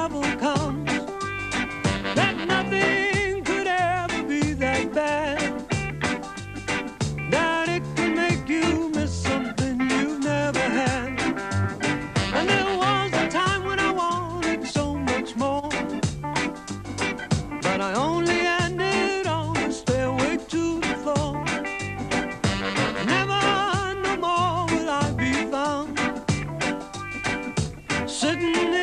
trouble comes, that nothing could ever be that bad, that it can make you miss something you've never had. And there was a time when I wanted so much more, but I only ended on the stairway to the floor. Never no more will I be found sitting.